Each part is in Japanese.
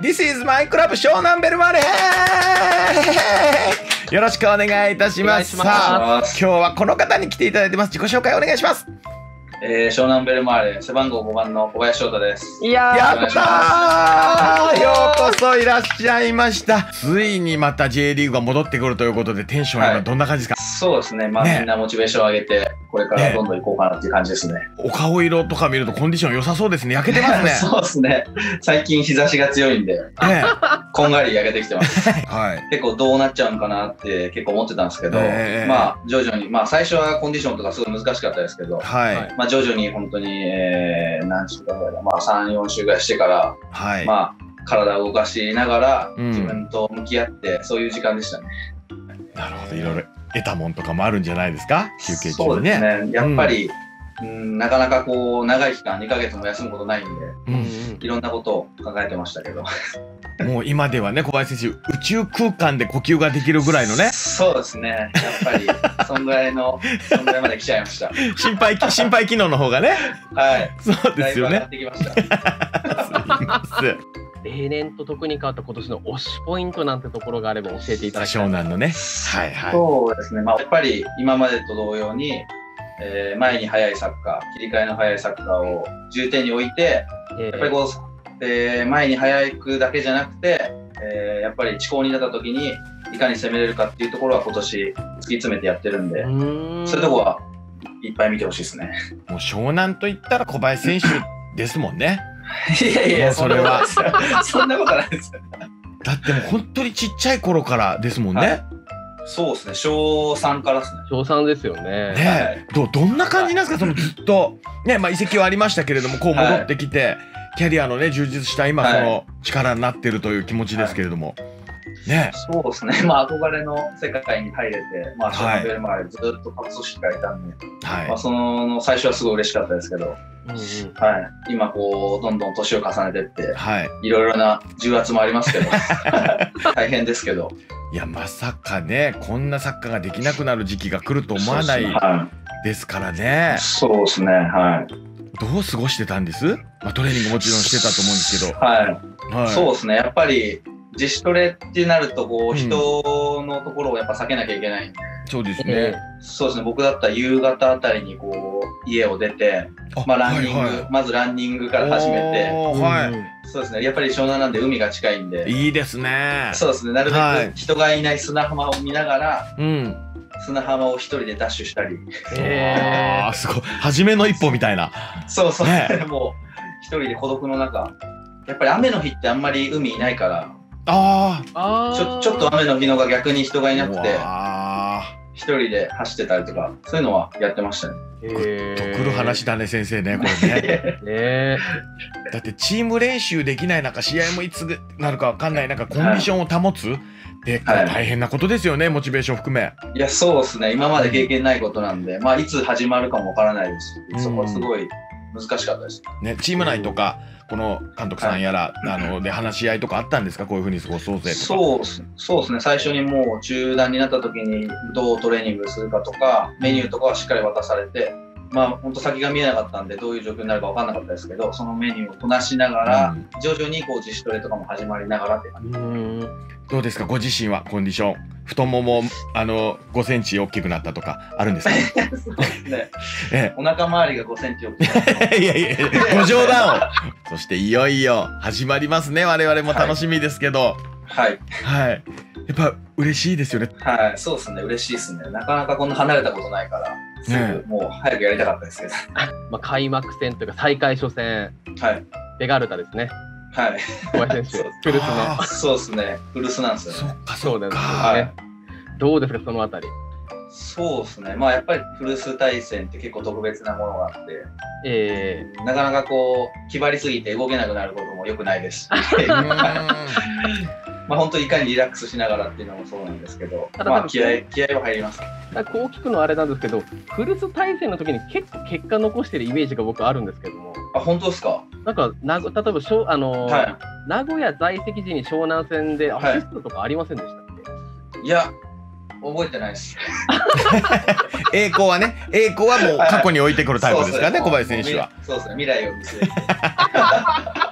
This is my club 湘南ベルマーレよろしくお願いいたします。さあ、今日はこの方に来ていただいてます。自己紹介お願いします。えー、湘南ベルマーレ背番号5番の小林翔太です。いややったーようこそいらっしゃいました。ついにまた J リーグが戻ってくるということで、テンションはどんな感じですか、そうですね、まあ、ねみんなモチベーションを上げて、これからどんどん行こうかなっていう感じですね。お顔色とか見るとコンディション良さそうですね。焼けてますね。そうですね。最近日差しが強いんで、ねこんがり焼けてきてます。はい。結構どうなっちゃうのかなって結構思ってたんですけど、ええまあ徐々に、まあ最初はコンディションとかすごい難しかったですけど、はい。はいまあ徐々に本当に、えー、何週間ぐらいだ、まあ3、4週ぐらいしてから、はい。まあ体を動かしながらうん自分と向き合って、そういう時間でしたね。なるほど。いろいろ得たもんとかもあるんじゃないですか？休憩そ中にね。うですね。やっぱり、うん、なかなかこう、長い期間、2ヶ月も休むことないんで、うんいろんなことを考えてましたけど。もう今ではね、小林選手、宇宙空間で呼吸ができるぐらいのね、そうですね。やっぱり、そんぐらいの、そんぐらいまで来ちゃいました。心肺、心肺機能の方がね。はい。そうですよね。てきました。例年と特に変わった今年の推しポイントなんてところがあれば教えていただきたい。南のね。はいはい。そうですね。まあ、やっぱり今までと同様に、えー前に速いサッカー、切り替えの速いサッカーを重点に置いて、えやっぱりこう、えー前に速くだけじゃなくて、えーやっぱり地高に出た時にいかに攻めれるかっていうところは今年突き詰めてやってるんで、そういうとこはいっぱい見てほしいですね。もう湘南と言ったら小林選手ですもんね。いやいもうそれは。そんなことないです。よ。だってもう本当にちっちゃい頃からですもんね。はい。そうですね、小3からですね。賞賛ですよね。ねえ、どどんな感じなんですか？そのずっと。ねまあ移籍はありましたけれどもこう戻ってきて、キャリアのね充実した今はい。その力になってるという気持ちですけれども、ね。そうですね、まあ、憧れの世界に入れて、まあ、ショはい。ーベルマーレずっと活動してがいたんで、まあ、はその最初はすごい嬉しかったですけど、うんうん。はい、今こう、どんどん年を重ねてってい、はい。いろいろな重圧もありますけど、大変ですけど、いやまさかねこんなサッカーができなくなる時期が来ると思わないはですからね。い、そうですね、はい。どう過ごしてたんです、まあ、トレーニングもちろんしてたと思うんですけど、はい、はい、そうですね、やっぱり自主トレってなるとこう、うん。人のところをやっぱ避けなきゃいけない。んで、そうですえね、そうですね、僕だったら夕方あたりにこう家を出て、まあ、ランニング、はいはい。まずランニングから始めて、はい、うん。そうですね、やっぱり湘南なんで海が近いんで、いいですね。そうですね、なるべはい。く人がいない砂浜を見ながら、うん。砂浜を一人でダッシュしたり、えあー。すごい。初めの一歩みたいな。そうそう、ね。もう一人で孤独の中、やっぱり雨の日ってあんまり海いないから、あー。あー。ちょちょっと雨の日のが逆に人がいなくて、わ一人で走ってたりとか、そういうのはやってましたね。えー。とくる話だね先生ねこれ ね。ね。だってチーム練習できない中試合もいつなるかわかんない中コンディションを保つってはい。大変なことですよねモチベーション含め。いや、そうですね、今まで経験ないことなんで、まあ、いつ始まるかもわからないですうんし、そこはすごい難しかったです。ねチーム内とかこの監督さんやらあので話し合いとかあったんですか？こういうふうに過ごそうぜとか。そうそうですね、最初にもう中断になった時にどうトレーニングするかとか、メニューとかはしっかり渡されて、まあ本当先が見えなかったんで、どういう状況になるか分かんなかったですけど、そのメニューをこなしながら、うん。徐々にこう自主トレとかも始まりながらって感うん。どうですか？ご自身はコンディション。太ももあの5センチ大きくなったとかあるんですか？じですね。えお腹周りが5センチ大きくなってえ いやいやご冗談をそしていよいよ始まりますね我々も。楽しみですけど。はい、はい、やっぱ嬉しいですよね。はい、そうですね、嬉しいですね。なかなかこんな離れたことないから、すねぐもう早くやりたかったですけど。まあ、開幕戦というか再開初戦。はい、ベガルタですね。はい、小林選手。古巣の。そうですね、古巣なんですよね。そっかそそうっですよかね。どうですかそのあたり？そうですね、まあやっぱり古巣対戦って結構特別なものがあって、えなかなかこう、気張りすぎて動けなくなることもよくないですし、まあ本当いかにリラックスしながらっていうのもそうなんですけど、ただまあ気合気合は入ります。ー、なんかこう聞くのはあれなんですけど古巣対戦の時に結構結果残してるイメージが僕あるんですけどもあ、本当ですか？なんかな例えばしょあのーは名古屋在籍時に湘南戦でアシストとかありませんでしたっけ、い。いや、覚えてないです。栄光はね栄光はもう過去に置いてくるタイプですからね小林選手は。そうですね、未来を見据えて。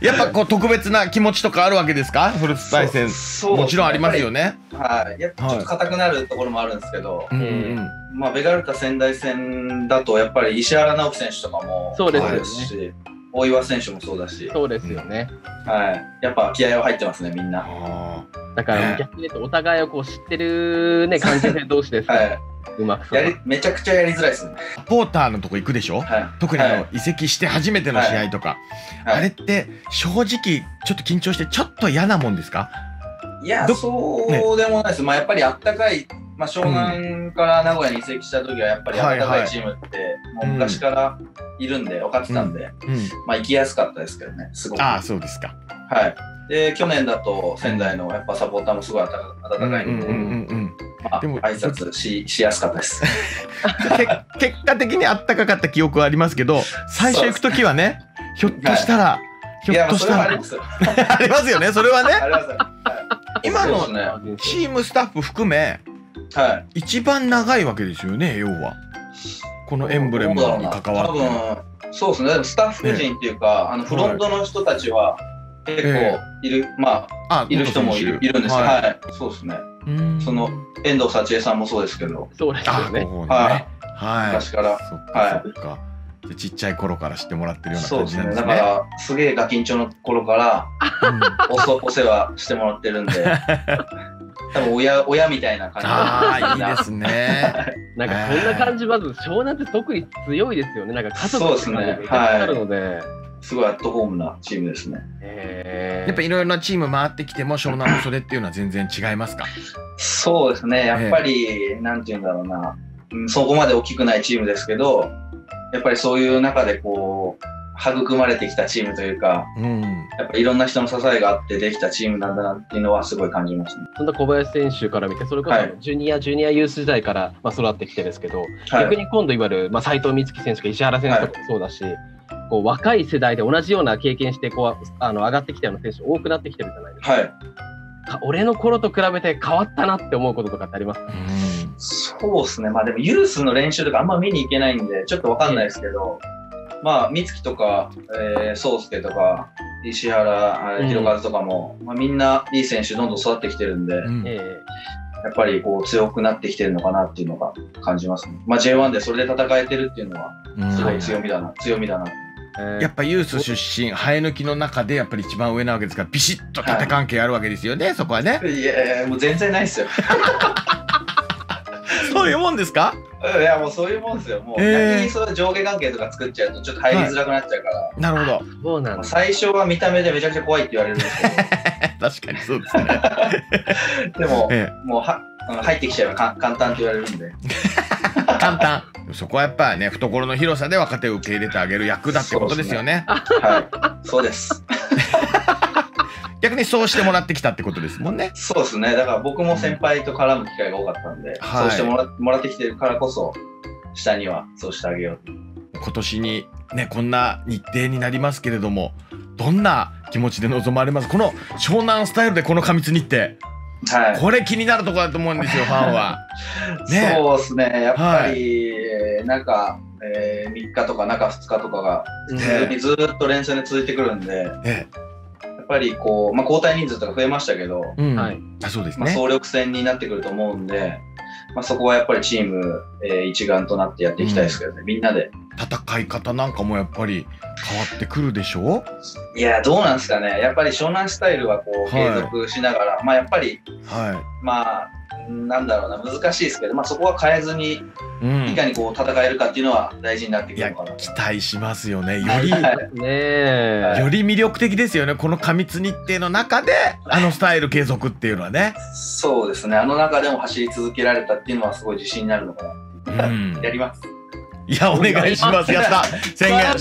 やっぱこう特別な気持ちとかあるわけですか？古巣対戦そうもちろんありますよね。はい。やっぱちょっと硬くなるところもあるんですけど、うんうんまあ、ベガルタ仙台戦だと、やっぱり石原直樹選手とかもそうですよ大岩選手もそうだし、そうですよね。はい。やっぱ気合は入ってますね、みんな。あだからね。逆に言うとお互いをこう知ってるね関係性同士ですから、はうまく。やり、めちゃくちゃやりづらいですね。ーサポーターのとこ行くでしょ？はい。特にあの、はい移籍して初めての試合とか、はいあれって正直ちょっと緊張してちょっと嫌なもんですか？いや、どそうでもないです。まあ、やっぱりあったかい、まあ、湘南から名古屋に移籍した時は、やっぱりあったかいチームって、もう昔からいるんで、分かってたんで、うんまあ、行きやすかったですけどね、すごく。ああそうですかはい。で、去年だと仙台のやっぱサポーターもすごい温かいんで、うんうんうんうんまあ、でも挨拶ししやすかったです。け結果的にあったかかった記憶はありますけど最初行く時はねひょっとしたら、ひいや、まあそれょっとしたらはありますよ。ありますよねそれはね今の。チームスタッフ含めはい。一番長いわけですよね要はこのエンブレムに関わってそうですね。スタッフ陣っていうか、あのフロントの人たちは結構いる、まああいる人もいるいるんですよ。ははい。そうですね。その遠藤幸恵さんもそうですけど、そうですあよね。はい。はい。昔から。そっかはい。そっか。ちっちゃい頃から知ってもらってるようなそうですね。感じなんですね。だから、すげえガキンチョの頃からおそお世話してもらってるんで、多分親親みたいな感じ。ああいいですね。なんかそんな感じまず湘南って特に強いですよね。なんか家族って感じがあるので。すごいアットホームなチームですね。やっぱいろいろなチーム回ってきても湘南のそれっていうのは全然違いますか？そうですね。やっぱり、なんて言うんだろうな、うんそこまで大きくないチームですけど、やっぱりそういう中でこう、育まれてきたチームというか、うん。やっぱいろんな人の支えがあってできたチームなんだなっていうのはすごい感じますね。そんな小林選手から見て、それこはい。そジュニア、ジュニアユース時代からまあ育ってきてですけど、はい。逆に今度いわゆる、まあ、斉藤美月選手とか石原選手とかもそうだし、こう若い世代で同じような経験してこうあの上がってきたような選手多くなってきてるじゃないですか。はい。か俺の頃と比べて変わったなって思うこととかってありますか？うんそうですね。まあでもユースの練習とかあんま見に行けないんで、ちょっとわかんないですけど、まあ、美月とか、えー、宗介とか、石原、うんひろかずとかも、まあ、みんないい選手どんどん育ってきてるんで、うんえやっぱりこう強くなってきてるのかなっていうのが感じますね。まあ J1 でそれで戦えてるっていうのはうんすごい強みだな、強みだな。えーやっぱユース出身生え抜きの中でやっぱり一番上なわけですからビシッと縦関係あるわけですよね、そこはね。いやいやもう全然ないですよ。そういうもんですか？いやもうそういうもんですよ。もうえー。逆にその上下関係とか作っちゃうとちょっと入りづらくなっちゃうから、なるほど。そうなんだ。最初は見た目でめちゃくちゃ怖いって言われるんですけ 確かにそうですね、ど、でもえもうは入ってきちゃえばか簡単って言われるんで。え、簡単そこはやっぱね懐の広さで若手を受け入れてあげる役だってことですよねはい。そうです。逆にそうしてもらってきたってことですもんねそうですね。だから僕も先輩と絡む機会が多かったんで、はいそうしてもらもらってきてるからこそ、下にはそうしてあげようと。今年にねこんな日程になりますけれどもどんな気持ちで臨まれます？この湘南スタイルでこの過密日程はい。これ気になるところだと思うんですよファンは。ね。そうですね、やっぱり、えー中、えー、3日とか中2日とかが、うん。ずっとずーっと連戦で続いてくるんで、やえ。っぱりこう、まあ、交代人数とか増えましたけど、えうん。はい。あそうですまあ、ね総力戦になってくると思うんで、まあ、そこはやっぱりチーム、えー一丸となってやっていきたいですけどね、みんなで。戦い方なんかもやっぱり変わってくるでしょ？いや、どうなんですかね、やっぱり湘南スタイルはこうはい。継続しながら、まあやっぱり、はまあ、なんだろうな、難しいですけど、まあ、そこは変えずに、い、うん、いかにこう戦えるかっていうのは大事になってくるのかなと。期待しますよねよりはいねえ。より魅力的ですよねこの過密日程の中であのスタイル継続っていうのはね、そうですね、あの中でも走り続けられたっていうのはすごい自信になるのかな。うん、やります。いやお願いします。やった。宣言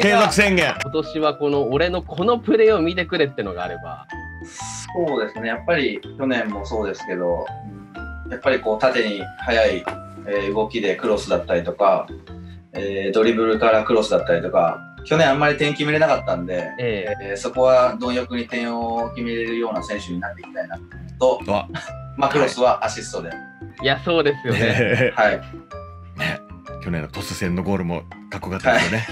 継が。続宣言。今年はこの俺のこのプレーを見てくれってのがあれば。そうですね、やっぱり去年もそうですけど、やっぱりこう縦に速い、えー動きでクロスだったりとか、えードリブルからクロスだったりとか、去年あんまり点決めれなかったんで、ええ。ーそこは貪欲に点を決めれるような選手になっていきたいなと。まあ、クロスはアシストで、えいや、そうですよね。ねはい、去年のトス戦のゴールもかっこよかったですよね。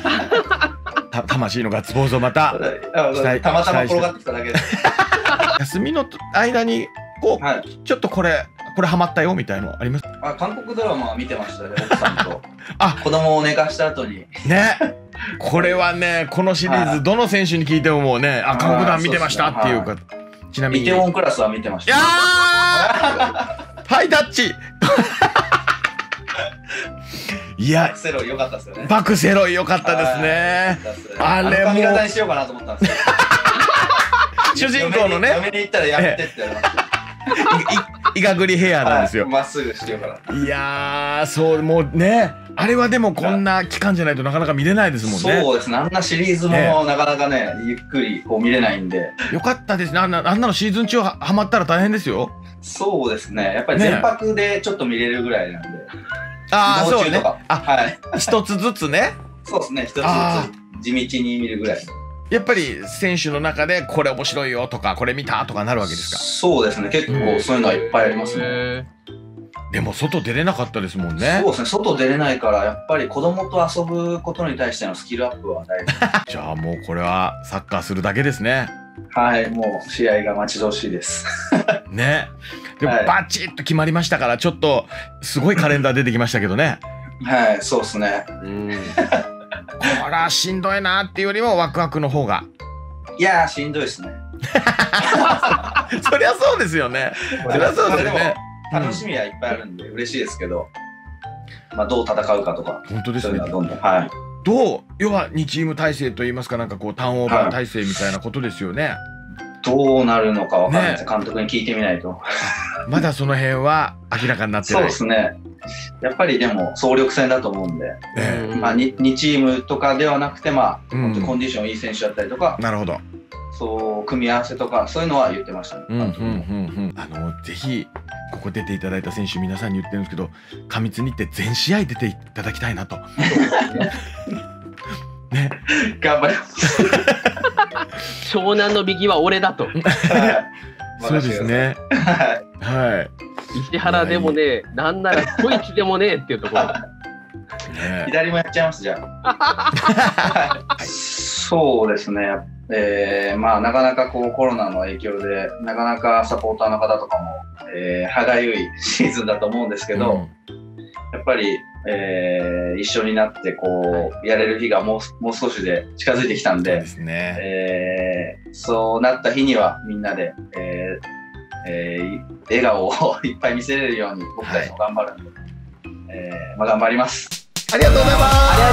た魂のガッツポーズをまたしたまたま転がってきただけで。休みの間にこうはい。ちょっとこれこれハマったよみたいのあります？あ韓国ドラマは見てましたね、奥さんと。あ。子供を寝かした後に。ね。これはねこのシリーズどの選手に聞いてももうねあ韓国団見てましたっていうかちなみイに。テウォンクラスは見てました。いやー！ハイタッチいやセロ良かったですよね。バクセロイ良かったですねはい。あれも髪型にしようかなと思ったんですよ。主人公のね嫁に行ったらやめてって言われました。い いがぐりヘアなんですよはいまっすぐしてようかな。いやーそうもうねあれはでもこんな期間じゃないとなかなか見れないですもんねそうですね。あんなシリーズもえなかなかね、ゆっくりこう見れないんで。よかったですねあんなあんなのシーズン中ははまったら大変ですよそうですね。やっぱりね全泊でちょっと見れるぐらいなんで。ああそうねあはい。一つずつねそうですね。一つずあつ地道に見るぐらい。やっぱり選手の中でこれ面白いよとかこれ見たとかなるわけですか？そうですね。結構そういうのはいっぱいありますね。へでも外出れなかったですもんねそうですね。外出れないから、やっぱり子供と遊ぶことに対してのスキルアップは大事。じゃあもうこれはサッカーするだけですねはい。もう試合が待ち遠しいです。ねでもはいバチッと決まりましたからちょっとすごいカレンダー出てきましたけどねはい。そうですね。ーうんこれはしんどいなっていうよりもワクワクの方がいやー、しんどい ですね。そりゃそうですよねそりゃそうですよね楽しみはいっぱいあるんで嬉しいですけど、まあ、どう戦うかとか、本当ですねどんどん。はい。どう要は2チーム体制といいますかなんかこうターンオーバー体制みたいなことですよね、どうなるのかわかんないです、ね。監督に聞いてみないと。まだその辺は明らかになってそうないですね。やっぱりでも総力戦だと思うんで、えまあ、2, 2チームとかではなくて、まあ、うん。コンディションいい選手だったりとか、なるほどそう組み合わせとか、そういうのは言ってましたね。うんうんうん監督もうんあのぜひここ出ていただいた選手皆さんに言ってるんですけど過密にって全試合出ていただきたいなと ね頑張ります。湘南の右は俺だと。は いそうです。ねはいはい石原でもねえ、なんならドイツでもねえっていうところ。ね左もやっちゃいます、じゃあ。そうですね。えーまあ、なかなかこうコロナの影響で、なかなかサポーターの方とかも、えー歯がゆいシーズンだと思うんですけど、やっぱり、えー一緒になってこうやれる日がもうもう少しで近づいてきたんでそうで、すね。えーそうなった日にはみんなで、えーえー笑顔を いっぱい見せれるように僕たちも頑張るんで、えーまあ、頑張ります。ありがとうございます